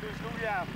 Dus doe je aan.